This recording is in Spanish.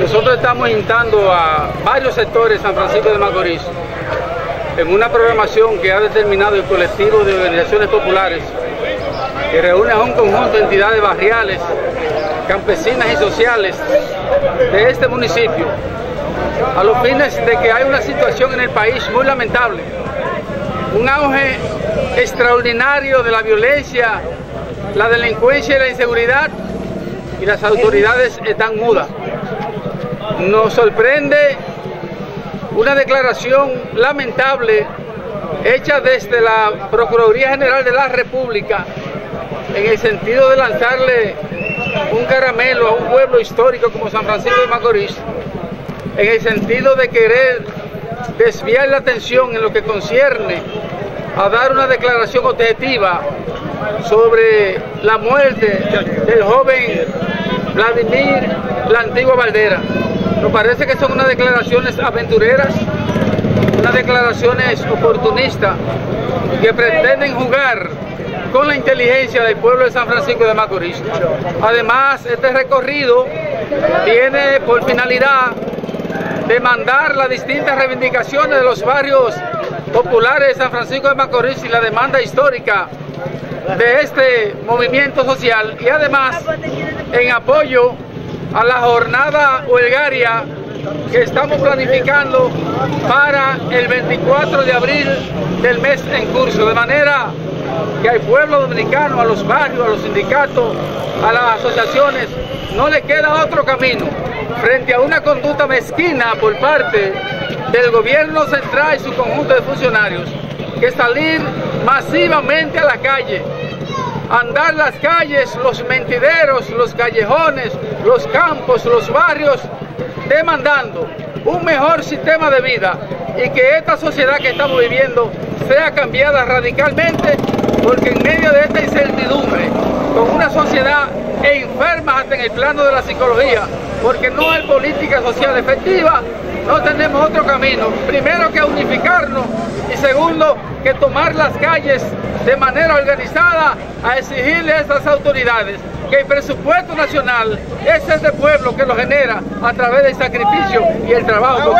Nosotros estamos instando a varios sectores de San Francisco de Macorís en una programación que ha determinado el colectivo de organizaciones populares que reúne a un conjunto de entidades barriales, campesinas y sociales de este municipio a los fines de que hay una situación en el país muy lamentable, un auge extraordinario de la violencia, la delincuencia y la inseguridad y las autoridades están mudas. Nos sorprende una declaración lamentable hecha desde la Procuraduría General de la República en el sentido de lanzarle un caramelo a un pueblo histórico como San Francisco de Macorís, en el sentido de querer desviar la atención en lo que concierne a dar una declaración objetiva sobre la muerte del joven Vladimir la antigua Valdera. Nos parece que son unas declaraciones aventureras, unas declaraciones oportunistas que pretenden jugar con la inteligencia del pueblo de San Francisco de Macorís. Además, este recorrido tiene por finalidad demandar las distintas reivindicaciones de los barrios populares de San Francisco de Macorís y la demanda histórica de este movimiento social y además en apoyo a la jornada huelgaria que estamos planificando para el 24 de abril del mes en curso, de manera que al pueblo dominicano, a los barrios, a los sindicatos, a las asociaciones, no le queda otro camino frente a una conducta mezquina por parte del gobierno central y su conjunto de funcionarios que salir masivamente a la calle, andar las calles, los mentideros, los callejones, los campos, los barrios, demandando un mejor sistema de vida y que esta sociedad que estamos viviendo sea cambiada radicalmente porque en medio de esta incertidumbre, con una sociedad enferma hasta en el plano de la psicología, porque no hay política social efectiva, no tenemos otro camino. Primero que unificarnos y segundo que tomar las calles de manera organizada a exigirle a estas autoridades que el presupuesto nacional es ese pueblo que lo genera a través del sacrificio y el trabajo.